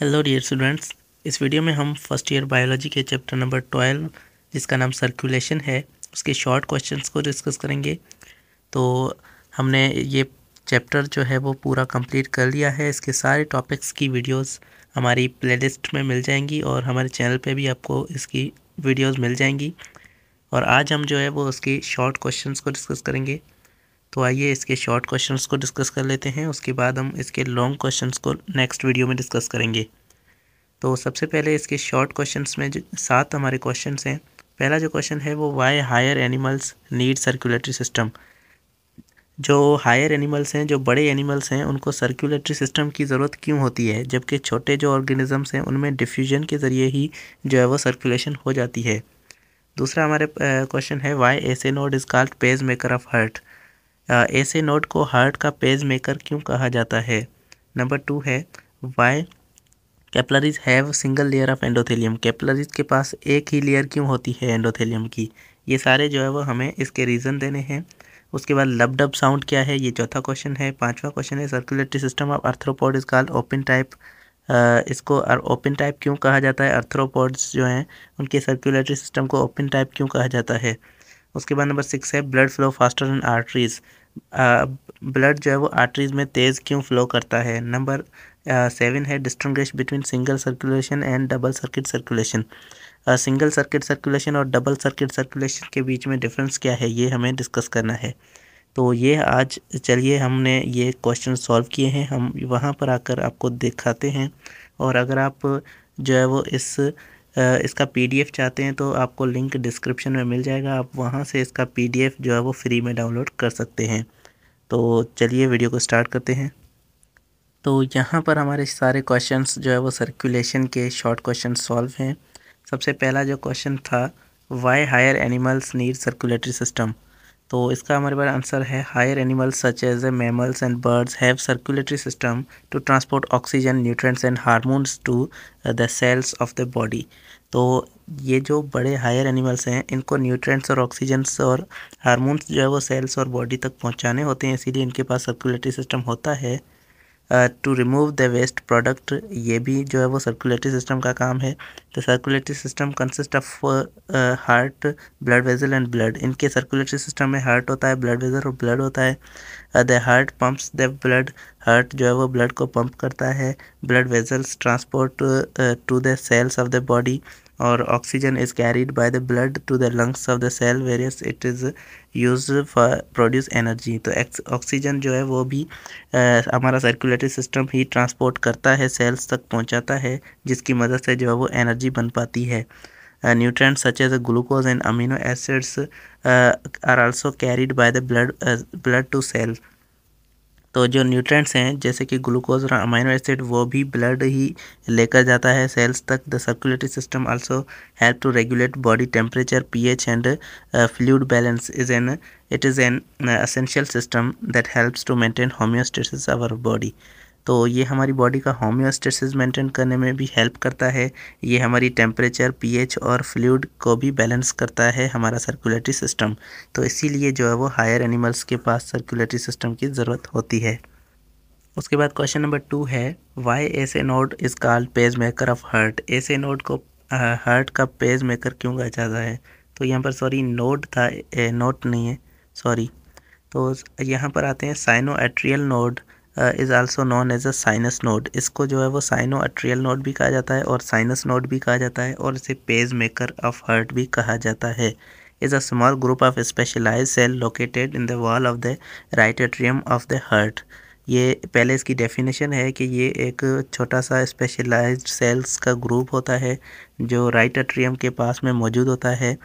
Hello dear students इस video में हम फ़र्स्ट ईयर बायोलॉजी के चैप्टर नंबर ट्वेल्व जिसका नाम सर्कुलेशन है, उसके शॉर्ट क्वेश्चंस को डिस्कस करेंगे। तो हमने ये चैप्टर जो है, वो पूरा कंप्लीट कर लिया है। इसके सारे टॉपिक्स की वीडियोस हमारी प्लेलिस्ट में मिल जाएँगी और हमारे चैनल पे भी आपको इसकी वीडियोस मिल जाएँगी। और आज हम जो है, वो उसकी शॉर्ट क्वेश्चंस को डिस्कस करेंगे। तो आइए इसके शॉर्ट क्वेश्चंस को डिस्कस कर लेते हैं। उसके बाद हम इसके लॉन्ग क्वेश्चंस को नेक्स्ट वीडियो में डिस्कस करेंगे। तो सबसे पहले इसके शॉर्ट क्वेश्चंस में जो सात हमारे क्वेश्चंस हैं। पहला जो क्वेश्चन है वो why higher animals need circulatory system जो हायर एनिमल्स हैं, जो बड़े एनिमल्स हैं, उनको सर्कुलेटरी सिस्टम की ज़रूरत क्यों होती है? जबकि छोटे जो ऑर्गेनिजम्स हैं, उनमें डिफ्यूजन के ज़रिए ही जो है वो सर्कुलेशन हो जाती है। दूसरा हमारे क्वेश्चन है why S A node is called pacemaker of heart S A node को हार्ट का पेज मेकर क्यों कहा जाता है? नंबर टू है why capillaries have single layer of endothelium capillaries के पास एक ही लेयर क्यों होती है एंडोथेलियम की? ये सारे जो है वो हमें इसके रीज़न देने हैं। उसके बाद लब डब साउंड क्या है? ये चौथा क्वेश्चन है, पांचवा क्वेश्चन है circulatory system of arthropod is called open type इसको ओपन टाइप क्यों कहा जाता है? अर्थ्रोपोड्स जो हैं, उनके सर्कुलेटरी सिस्टम को ओपन टाइप क्यों कहा जाता है? उसके बाद नंबर सिक्स है blood flow faster in arteries blood जो है वो आर्टरीज में तेज़ क्यों फ्लो करता है? नंबर सेवन है distinguish between single circulation and double circuit circulation single circuit circulation और डबल सर्किट सर्कुलेशन के बीच में डिफरेंस क्या है? ये हमें डिस्कस करना है। तो ये आज चलिए हमने ये क्वेश्चन सॉल्व किए हैं। हम वहाँ पर आकर आपको दिखाते हैं और अगर आप जो है वो इस इसका पीडीएफ चाहते हैं तो आपको लिंक डिस्क्रिप्शन में मिल जाएगा। आप वहाँ से इसका पीडीएफ जो है वो फ्री में डाउनलोड कर सकते हैं। तो चलिए वीडियो को स्टार्ट करते हैं। तो यहाँ पर हमारे सारे क्वेश्चंस जो है वो सर्कुलेशन के शॉर्ट क्वेश्चन सॉल्व हैं। सबसे पहला जो क्वेश्चन था why higher animals need circulatory system तो इसका हमारे पास आंसर है higher animals such as a mammals and birds have circulatory system to transport oxygen nutrients and hormones to the cells of the body तो ये जो बड़े हायर एनिमल्स हैं, इनको न्यूट्रेंट्स और ऑक्सीजन्स और हारमोन्स जो है वो सेल्स और बॉडी तक पहुँचाने होते हैं, इसीलिए इनके पास सर्कुलेटरी सिस्टम होता है। To remove the waste product ये भी जो है वो सर्कुलेटरी सिस्टम का काम है। The circulatory system consist of heart blood vessel and blood इनके सर्कुलेटरी सिस्टम में हार्ट होता है ब्लड वेजल और ब्लड होता है। The heart pumps the blood heart जो है वो ब्लड को पंप करता है। Blood vessels transport to the cells of the body और oxygen is carried by the blood to the lungs of the cell various it is use for produce energy तो oxygen जो है वो भी हमारा सर्कुलेटरी सिस्टम ही transport करता है cells तक पहुंचाता है, जिसकी मदद से जो है वो एनर्जी बन पाती है। Nutrients such as glucose and amino acids are also carried by the blood blood to cell तो जो न्यूट्रेंट्स हैं, जैसे कि ग्लूकोज और अमाइनो एसिड वो भी ब्लड ही लेकर जाता है। सेल्स तक the circulatory system also help to regulate body temperature pH and fluid balance is an it is an essential system that helps to maintain homeostasis our body तो ये हमारी body का होम्योस्टेसिस मेंटेन करने में भी help करता है। ये हमारी टेम्परेचर पीएच और फ्लूड को भी बैलेंस करता है हमारा सर्कुलेटरी सिस्टम तो इसीलिए जो है वो हायर एनिमल्स के पास सर्कुलेटरी सिस्टम की ज़रूरत होती है। उसके बाद क्वेश्चन नंबर टू है why S A node is called pacemaker of heart S A node को हर्ट का पेज मेकर क्यों कहा जाता है? तो यहाँ पर सॉरी नोड था नोट नहीं है सॉरी तो यहाँ पर आते हैं sinoatrial node is also known as a sinus node इसको जो है वो साइनो अट्रियल नोड भी कहा जाता है और साइनस नोड भी कहा जाता है और इसे पेज मेकर ऑफ़ हर्ट भी कहा जाता है। Is a small group of specialise cell located in the wall of the right atrium of the heart ये पहले इसकी डेफिनेशन है कि ये एक छोटा सा स्पेशलाइज्ड सेल्स का ग्रुप होता है जो राइट एट्रियम के पास में मौजूद होता है।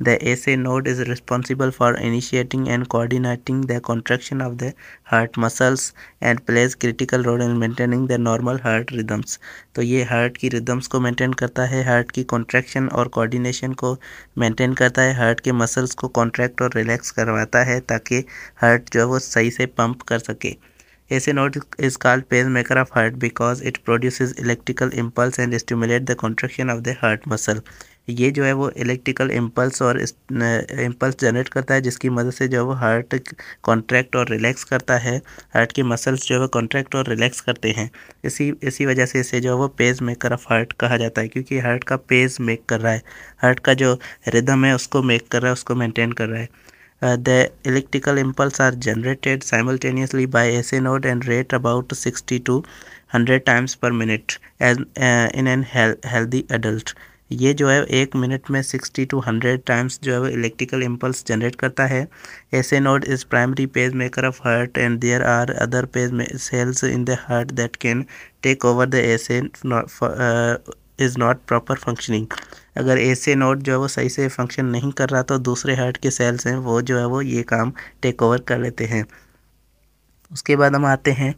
The SA node is responsible for initiating and coordinating the contraction of the heart muscles and plays critical role in maintaining the normal heart rhythms. तो ये हार्ट की रिदम्स को मेंटेन करता है हार्ट की कॉन्ट्रैक्शन और कोऑर्डिनेशन को maintain करता है हार्ट के मसल्स को कॉन्ट्रैक्ट और रिलैक्स करवाता है ताकि हार्ट जो है वो सही से पंप कर सके AC node is called pacemaker of heart because it produces electrical impulse and stimulate the contraction of the heart muscle. ये जो है वो इलेक्ट्रिकल इम्पल्स और इम्पल्स जनरेट करता है जिसकी मदद से जो है वो हार्ट कॉन्ट्रैक्ट और रिलैक्स करता है। हार्ट की मसल्स जो है वो कॉन्ट्रैक्ट और रिलैक्स करते हैं। इसी इसी वजह से इसे जो है वो पेज मेकर ऑफ़ हार्ट कहा जाता है क्योंकि हार्ट का पेज मेक कर रहा है। हार्ट का जो रिदम है उसको मेक कर रहा है उसको मेनटेन कर रहा है। Uh, the electrical impulse are generated simultaneously by AC node rate about 60 to 100 times per minute as uh, in an healthy adult. ये जो है एक मिनट में 60 टू 100 टाइम्स जो है वो इलेक्ट्रिकल इम्पल्स जनरेट करता है। S A node is primary pacemaker of heart and there are other pacemaker cells in the heart that can take over the S A is not proper functioning अगर ऐसे note जो है वो सही से function नहीं कर रहा तो दूसरे हार्ट के सेल्स हैं, वो जो है वो ये काम टेक ओवर कर लेते हैं। उसके बाद हम आते हैं।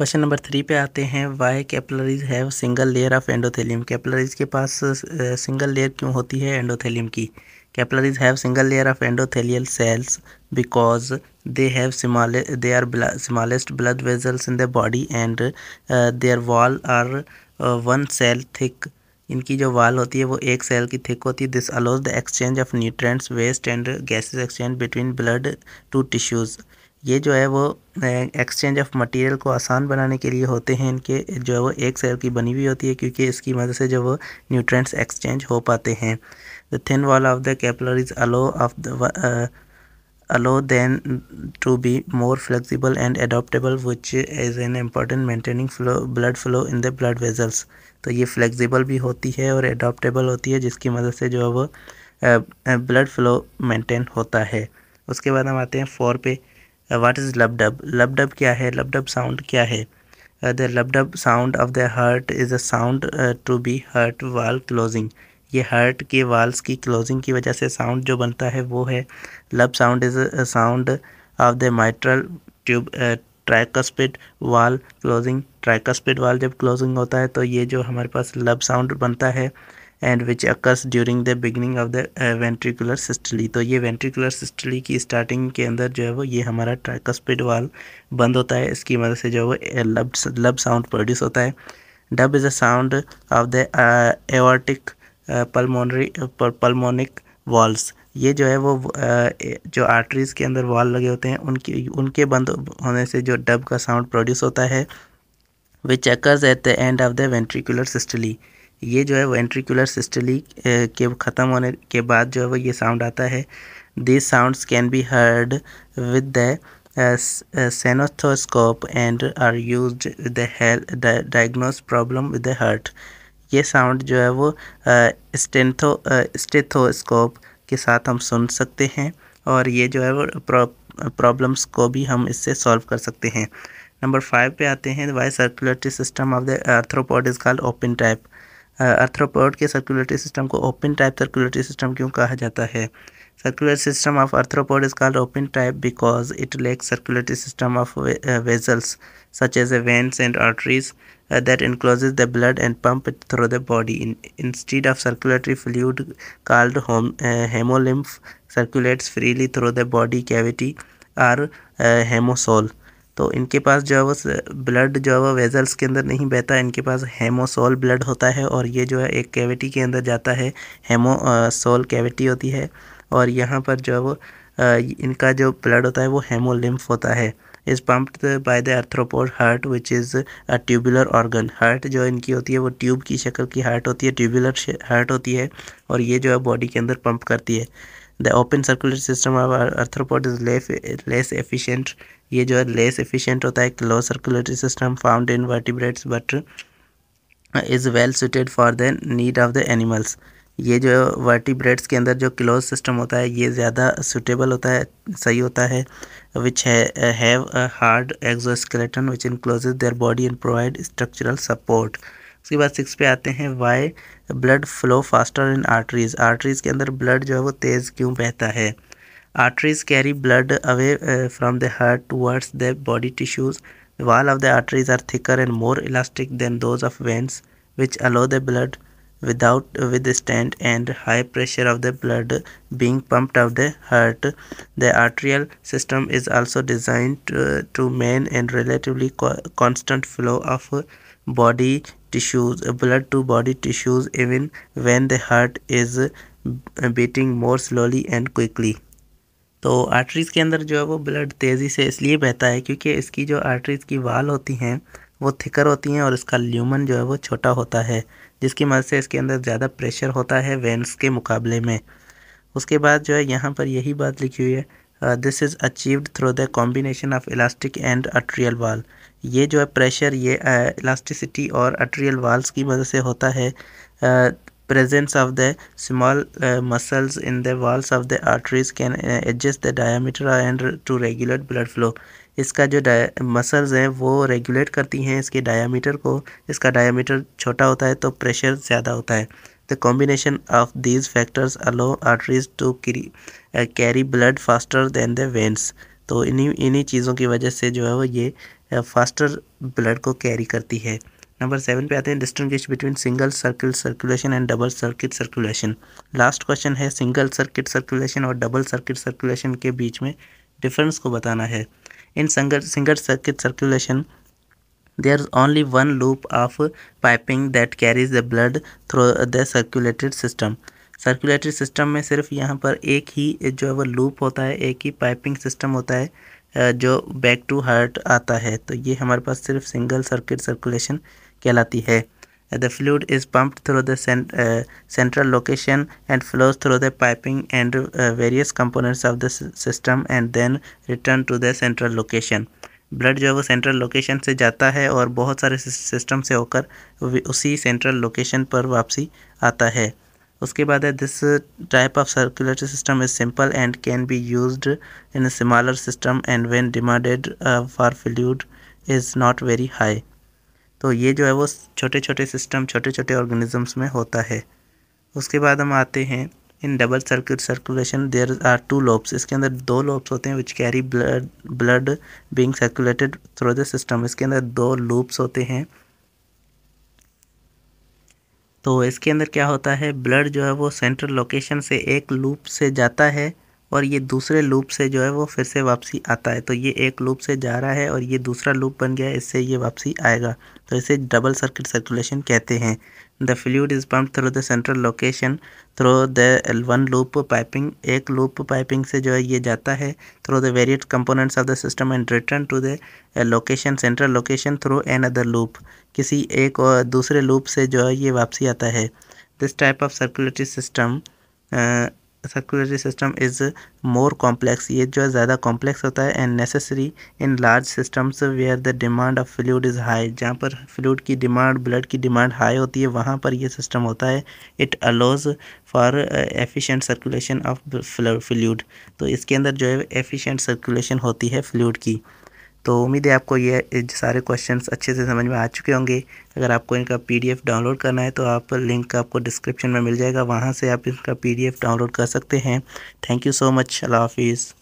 क्वेश्चन नंबर थ्री पे आते हैं why capillaries have single layer of endothelium capillaries के पास सिंगल लेयर क्यों होती है एंडोथेलियम की? Capillaries have single layer of endothelial cells because they have they are smallest blood vessels in the body and their wall are one cell thick इनकी जो वाल होती है वो एक सेल की थिक होती है. This allows the exchange of nutrients waste and gases exchange between blood to tissues ये जो है वो एक्सचेंज ऑफ़ मटेरियल को आसान बनाने के लिए होते हैं इनके, जो है वो एक सेल की बनी हुई होती है क्योंकि इसकी मदद से जो वो न्यूट्रेंट्स एक्सचेंज हो पाते हैं। The thin wall of the capillaries allow of the allow then to be more flexible and adaptable, which is an important maintaining flow, blood flow in the blood vessels. तो ये flexible भी होती है और एडॉप्टेबल होती है, जिसकी मदद से जो है वो ब्लड फ्लो मेंटेन होता है। उसके बाद हम आते हैं फोर पे। व्हाट इज़ लबडब लबडब क्या है? लबडब साउंड क्या है? The lub dub sound of the heart is a sound to be heart valve closing ये हार्ट के वाल्स की क्लोजिंग की वजह से साउंड जो बनता है वो है। Lub sound is a sound of the mitral tube tricuspid valve closing tricuspid valve जब क्लोजिंग होता है तो ये जो हमारे पास लब साउंड बनता है and which occurs during the beginning of the ventricular systole तो ये वेंट्रिकुलर सिस्टली की स्टार्टिंग के अंदर जो है वो ये हमारा ट्राइकस्पिड वाल बंद होता है। इसकी मदद से जो है वो लब लब साउंड प्रोड्यूस होता है। Dub is a sound of the aortic pulmonary pulmonic valves ये जो है वो जो आर्टरीज़ के अंदर वॉल लगे होते हैं, उनकी, उनके बंद होने से जो डब का साउंड प्रोड्यूस होता है which occurs at the end of the ventricular systole ये जो है वेंट्रिकुलर सिस्टली के ख़त्म होने के बाद जो है वो ये साउंड आता है। This sounds can be heard with the stethoscope and are use the diagnose problem with the heart ये साउंड जो है वो स्टेंथो स्टेथोस्कोप के साथ हम सुन सकते हैं और ये जो है वो प्रॉब्लम्स को भी हम इससे सॉल्व कर सकते हैं। नंबर फाइव पे आते हैं। Why circulatory system of the arthropod is called open type arthropod के सर्कुलेटरी सिस्टम को ओपन टाइप सर्कुलेटरी सिस्टम क्यों कहा जाता है? Circulatory system of arthropod is called open type because it lack circulatory system of vessels such as a veins and arteries that enclose the blood and pump through the body instead of circulatory fluid called haemolymph circulates freely through the body cavity or haemocoel तो इनके पास जो है वो blood जो है वो vessels के अंदर नहीं बहता, इनके पास हेमोसोल ब्लड होता है और ये जो है एक कैविटी के अंदर जाता है हेमोसोल कैविटी होती है और यहाँ पर जो है वो इनका जो ब्लड होता है वो हेमोलिम्फ होता है। Is pumped by the arthropod heart which is a tubular organ heart जो इनकी होती है वो ट्यूब की शक्ल की हार्ट होती है ट्यूबुलर हार्ट होती है और ये जो है बॉडी के अंदर पंप करती है। The open circular system of arthropod is less efficient ये जो है लेस एफिशिएंट होता है close circulatory system found in vertebrates but is well suited for the need of the animals ये जो वर्टिब्रेट्स के अंदर जो क्लोज सिस्टम होता है, ये ज़्यादा सुटेबल होता है, सही होता है which have hard exoskeleton which enclose their body and provide structural support उसके बाद सिक्स पे आते हैं why blood flow faster in arteries arteries के अंदर ब्लड जो है वो तेज़ क्यों बहता है? Arteries carry blood away from the heart towards the body tissues wall of the arteries are thicker and more elastic than those of veins which allow the blood without withstand and high pressure of the blood being pumped of the heart the arterial system is also designed to main and relatively constant flow of body tissues blood to body tissues even when the heart is beating more slowly and quickly. तो arteries के अंदर जो है वो blood तेज़ी से इसलिए बहता है क्योंकि इसकी जो आर्टरीज़ की वाल होती हैं, वो थिकर होती हैं और इसका ल्यूमन जो है वो छोटा होता है, जिसकी मदद से इसके अंदर ज़्यादा प्रेशर होता है वेंस के मुकाबले में। उसके बाद जो है यहाँ पर यही बात लिखी हुई है this is achieved through the combination of elastic and atrial wall ये जो है प्रेशर ये इलास्टिसिटी और अट्रियल वाल्स की मदद से होता है। the small uh, muscles in the walls of the arteries can uh, adjust the diameter and to regulate blood flow. इसका जो मसल्स हैं वो रेगुलेट करती हैं इसके डायामीटर को। इसका डायामीटर छोटा होता है तो प्रेशर ज़्यादा होता है। The combination of these factors allow arteries to carry blood faster than the veins तो इन्हीं इन्हीं चीज़ों की वजह से जो है वो ये फास्टर ब्लड को कैरी करती है। नंबर सेवन पे आते हैं distinguish between single circuit circulation and double circuit circulation last question है सिंगल सर्किट सर्कुलेशन और डबल सर्किट सर्कुलेशन के बीच में डिफरेंस को बताना है। In single circuit circulation there is only one loop of piping that carries the blood through the circulated system. Circulatory system में सिर्फ़ यहाँ पर एक ही, जो है वो लूप होता है, एक ही पाइपिंग सिस्टम होता है जो बैक टू हार्ट आता है। तो ये हमारे पास सिर्फ़ सिंगल सर्किट सर्कुलेशन कहलाती है। The fluid is pump through the central location and flows through the piping and various components of the system and then return to the central location blood जो है वो सेंट्रल लोकेशन से जाता है और बहुत सारे सिस्टम से होकर उसी सेंट्रल लोकेशन पर वापसी आता है। उसके बाद है this type of circulatory system is simple and can be used in smaller system and when demanded for fluid is not very high तो ये जो है वो छोटे छोटे सिस्टम छोटे छोटे ऑर्गेनिजम्स में होता है। उसके बाद हम आते हैं in double circuit circulation there are two lobes इसके अंदर दो लोब्स होते हैं which carry blood blood being circulated through the system इसके अंदर दो लूप्स होते हैं। तो इसके अंदर क्या होता है, ब्लड जो है वो सेंट्रल लोकेशन से एक लूप से जाता है। और ये दूसरे लूप से जो है वो फिर से वापसी आता है। तो ये एक लूप से जा रहा है और ये दूसरा लूप बन गया है, इससे ये वापसी आएगा। तो इसे डबल सर्किट सर्कुलेशन कहते हैं। The fluid is pump through the central location, through the one loop piping, एक लूप पाइपिंग से जो है ये जाता है, through the various components of the system and return to the location, central location through another loop. किसी एक और दूसरे लूप से जो है ये वापसी आता है। This type of circulatory system circulatory system is more complex ये जो है ज़्यादा कॉम्प्लेक्स होता है and necessary in large systems where the demand of fluid is high जहाँ पर फ्लूड की डिमांड ब्लड की डिमांड हाई होती है, वहाँ पर ये सिस्टम होता है। It allows for efficient circulation of fluid तो इसके अंदर जो है एफिशिएंट सर्कुलेशन होती है फ्लूड की। तो उम्मीद है आपको ये सारे क्वेश्चंस अच्छे से समझ में आ चुके होंगे। अगर आपको इनका पीडीएफ डाउनलोड करना है तो आप लिंक आपको डिस्क्रिप्शन में मिल जाएगा। वहाँ से आप इनका पीडीएफ डाउनलोड कर सकते हैं। थैंक यू सो मच अल्लाह हाफिज़।